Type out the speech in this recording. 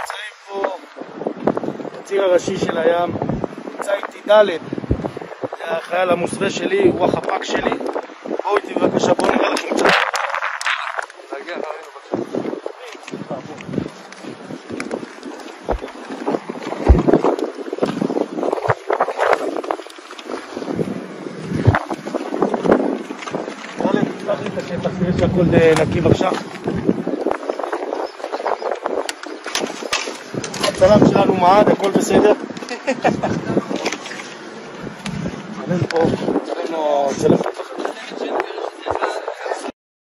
נמצאים פה בציר הראשי של הים, נמצא איתי ד', זה החייל המוסווה שלי, הוא החפ"ק שלי. בואו איתי בבקשה, בואו נראה לכם קצת. תראה שהכל נקי בבקשה. הצלם שלנו מעד, הכל בסדר? צלם פה, צלם לו, צלם פה